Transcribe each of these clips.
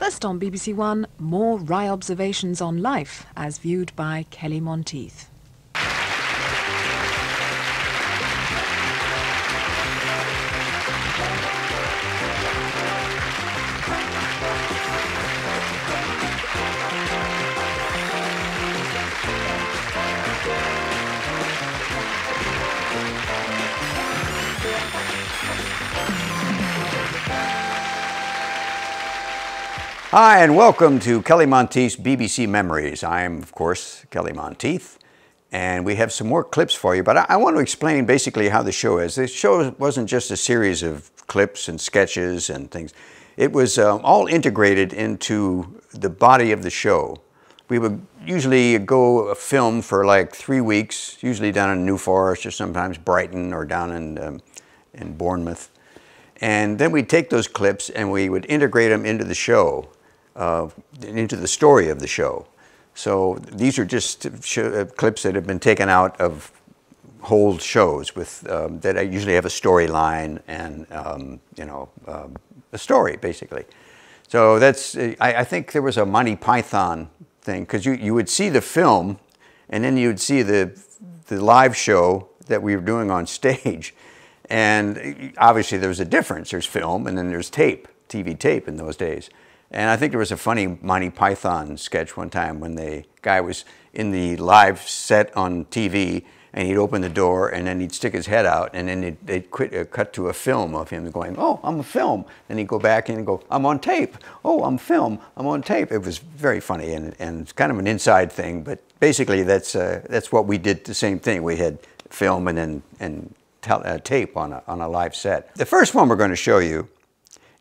First on BBC One, more wry observations on life as viewed by Kelly Monteith. Hi, and welcome to Kelly Monteith's BBC Memories. I'm, of course, Kelly Monteith, and we have some more clips for you. But I, I want to explain basically how the show is. The show wasn't just a series of clips and sketches and things, it was um, all integrated into the body of the show. We would usually go film for like three weeks, usually down in New Forest or sometimes Brighton or down in, um, in Bournemouth. And then we'd take those clips and we would integrate them into the show uh, into the story of the show. So these are just uh, clips that have been taken out of whole shows with um, that I usually have a storyline and um, you know um, a story basically. So that's I, I, think there was a Monty Python thing because you you would see the film and then you'd see the the live show that we were doing on stage, and obviously there was a difference. There's film and then there's tape, TV tape in those days. And I think there was a funny Monty Python sketch one time when the guy was in the live set on TV and he'd open the door and then he'd stick his head out and then they'd, quit, uh, cut to a film of him going, oh, I'm a film. Then he'd go back in and go, I'm on tape. Oh, I'm film. I'm on tape. It was very funny and, and it's kind of an inside thing, but basically that's, uh, that's what we did the same thing. We had film and then and uh, tape on a, on a live set. The first one we're going to show you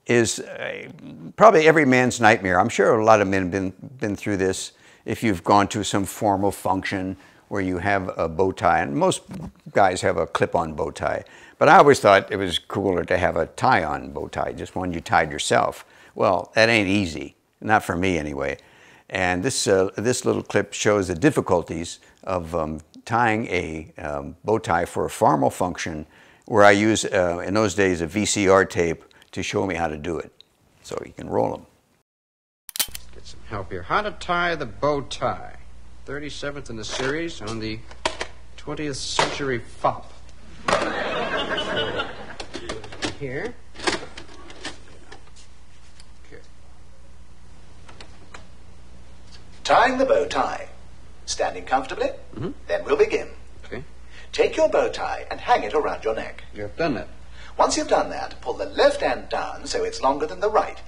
is uh, probably every man's nightmare. I'm sure a lot of men have been, been through this if you've gone to some formal function where you have a bow tie, and most guys have a clip-on bow tie. But I always thought it was cooler to have a tie-on bow tie, just one you tied yourself. Well, that ain't easy, not for me anyway. And this, uh, this little clip shows the difficulties of um, tying a um, bow tie for a formal function where I use, uh, in those days, a VCR tape to show me how to do it. So you can roll them. Let's get some help here. How to tie the bow tie. 37th in the series on the 20th Century Fop. here. Okay. Tying the bow tie. Standing comfortably. Mm -hmm. Then we'll begin. Okay. Take your bow tie and hang it around your neck. You've done that. Once you've done that, pull the left end down so it's longer than the right.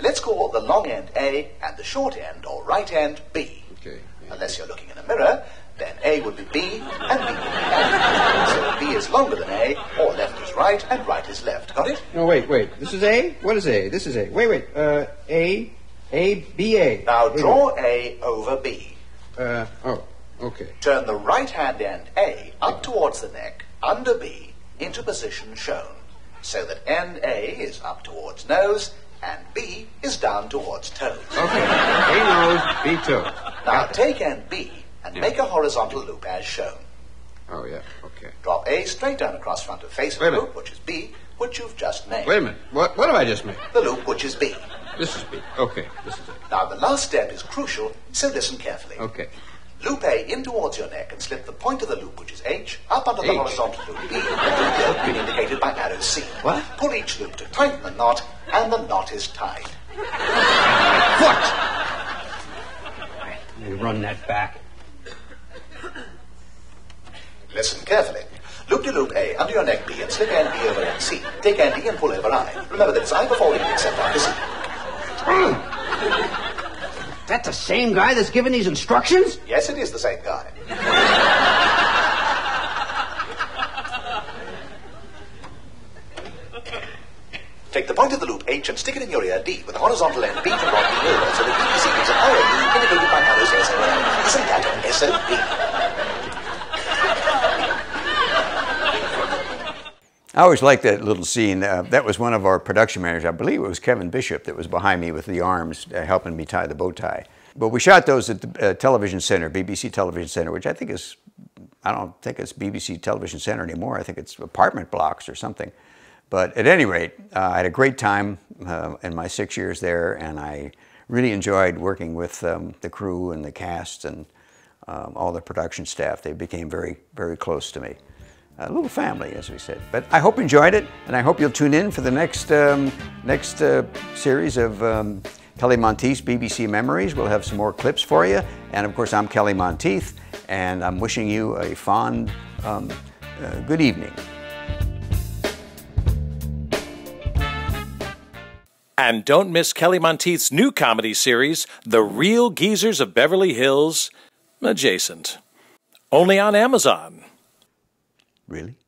Let's call the long end A and the short end or right end B. Okay. Unless you're looking in a mirror, then A would be B and B would be A. So B is longer than A, or left is right and right is left. Got it? No, wait, wait. This is A? What is A? This is A. Wait, wait. Uh, A, A, B, A. Now draw A over B. Uh, oh, okay. Turn the right hand end A up towards the neck, under B, into position shown so that NA is up towards nose and B is down towards toes. Okay. A nose, B toes. Now take NB and yeah. make a horizontal loop as shown. Oh, yeah, okay. Drop A straight down across front of face of the loop, which is B, which you've just made. Wait a minute. What, what have I just made? The loop, which is B. This is B. Okay, this is it. Now, the last step is crucial, so listen carefully. Okay. Loop A in towards your neck and slip the point of the loop, which is H, up under the H. horizontal loop B, and the indicated by arrow C. What? Pull each loop to tighten the knot, and the knot is tied. What? Let me run that back. Listen carefully. Loop to loop A under your neck B and slip end B over end C. Take end E and pull over I. Remember that it's I before E except after C. That the same guy that's giving these instructions? Yes, it is the same guy. Take the point of the loop H and stick it in your ear D with a horizontal end B from rod B over so that E receives an IOD indicated by arrows SOL. Isn't that an SOP? I always liked that little scene. Uh, that was one of our production managers. I believe it was Kevin Bishop that was behind me with the arms uh, helping me tie the bow tie. But we shot those at the uh, Television Center, BBC Television Center, which I think is, I don't think it's BBC Television Center anymore. I think it's apartment blocks or something. But at any rate, uh, I had a great time uh, in my six years there, and I really enjoyed working with um, the crew and the cast and um, all the production staff. They became very, very close to me. A little family, as we said. But I hope you enjoyed it, and I hope you'll tune in for the next, um, next uh, series of um, Kelly Monteith BBC Memories. We'll have some more clips for you. And of course, I'm Kelly Monteith, and I'm wishing you a fond um, uh, good evening. And don't miss Kelly Monteith's new comedy series, The Real Geezers of Beverly Hills Adjacent. Only on Amazon. Really?